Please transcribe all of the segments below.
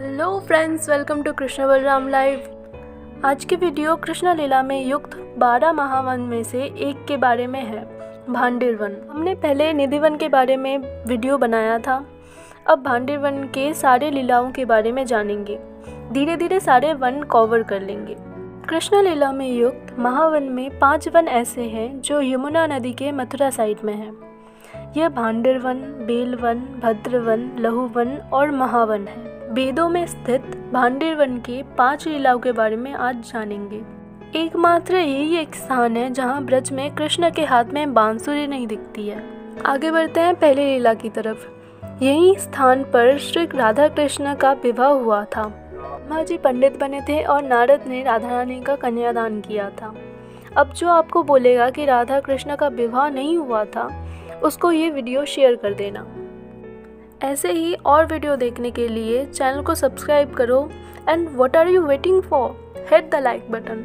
Hello friends welcome to Krishna Balaram live आज की video Krishna लीला में युक्त बारह महावन में से एक के बारे में है भांडिर वन हमने पहले निधि वन के बारे में वीडियो बनाया था। अब भांडिर वन के सारे लीलाओं के बारे में जानेंगे। धीरे धीरे सारे वन कवर कर लेंगे। कृष्ण लीला में युक्त महावन में पाँच वन ऐसे हैं जो यमुना नदी के मथुरा साइड में हैं। यह भांडिर वन बेलवन, भद्रवन, लहुवन और महावन है। वेदों में स्थित भांडिर वन की पाँच लीलाओं के बारे में आज जानेंगे। एकमात्र यही एक स्थान है जहाँ ब्रज में कृष्ण के हाथ में बांसुरी नहीं दिखती है। आगे बढ़ते हैं पहले लीला की तरफ़। यही स्थान पर श्री राधा कृष्ण का विवाह हुआ था। ब्रह्मा जी पंडित बने थे और नारद ने राधा रानी का कन्यादान किया था। अब जो आपको बोलेगा कि राधा कृष्ण का विवाह नहीं हुआ था, उसको ये वीडियो शेयर कर देना। ऐसे ही और वीडियो देखने के लिए चैनल को सब्सक्राइब करो and what are you waiting for hit the like button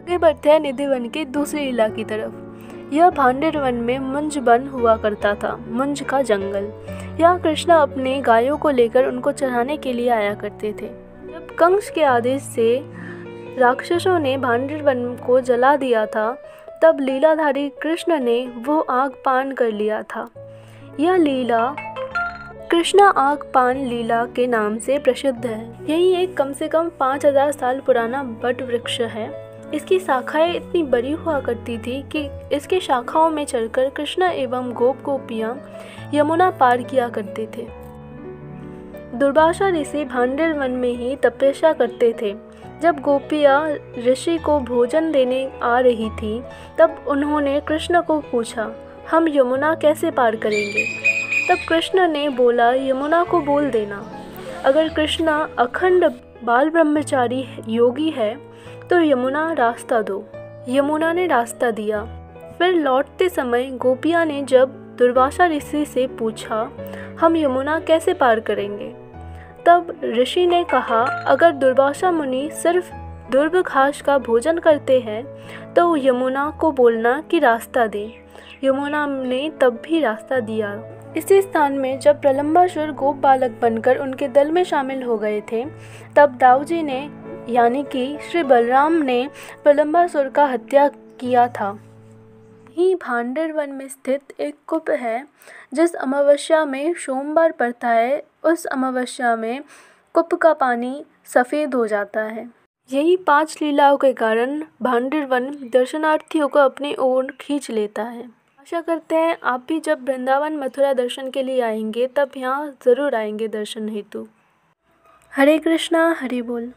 आगे बढ़ते हैं निधि वन की दूसरी लीला की तरफ़। यह भांडेर वन में मुंज बन हुआ करता था, मुंज का जंगल। यहाँ कृष्णा अपने गायों को लेकर उनको चढ़ाने के लिए आया करते थे। जब कंस के आदेश से राक्षसों ने भांडेर वन को जला दिया था, तब लीलाधारी कृष्ण ने वो आग पान कर लिया था। यह लीला कृष्णा आग पान लीला के नाम से प्रसिद्ध है। यही एक कम से कम पाँच हज़ार साल पुराना बट वृक्ष है। इसकी शाखाएँ इतनी बड़ी हुआ करती थी कि इसके शाखाओं में चढ़कर कृष्णा एवं गोप गोपियाँ यमुना पार किया करते थे। दुर्भाषा ऋषि भांडर वन में ही तपस्या करते थे। जब गोपिया ऋषि को भोजन देने आ रही थी, तब उन्होंने कृष्ण को पूछा, हम यमुना कैसे पार करेंगे? तब कृष्ण ने बोला, यमुना को बोल देना। अगर कृष्णा अखंड बाल ब्रह्मचारी योगी है तो यमुना रास्ता दो। यमुना ने रास्ता दिया। फिर लौटते समय गोपिया ने जब दुर्वासा ऋषि से पूछा, हम यमुना कैसे पार करेंगे? तब ऋषि ने कहा, अगर दुर्वासा मुनि सिर्फ़ दुर्भ घास का भोजन करते हैं तो यमुना को बोलना कि रास्ता दे। यमुना ने तब भी रास्ता दिया। इसी स्थान में जब प्रलंबासुर गोप बालक बनकर उनके दल में शामिल हो गए थे, तब दाऊजी ने, यानी कि श्री बलराम ने प्रलंबासुर का हत्या किया था। ही भांडर वन में स्थित एक कुप है, जिस अमावस्या में सोमवार पड़ता है, उस अमावस्या में कुप का पानी सफ़ेद हो जाता है। यही पाँच लीलाओं के कारण भांडर वन दर्शनार्थियों को अपनी ओर खींच लेता है। आशा करते हैं, आप भी जब वृंदावन मथुरा दर्शन के लिए आएँगे, तब यहाँ ज़रूर आएँगे दर्शन हेतु। हरे कृष्णा, हरि बोल।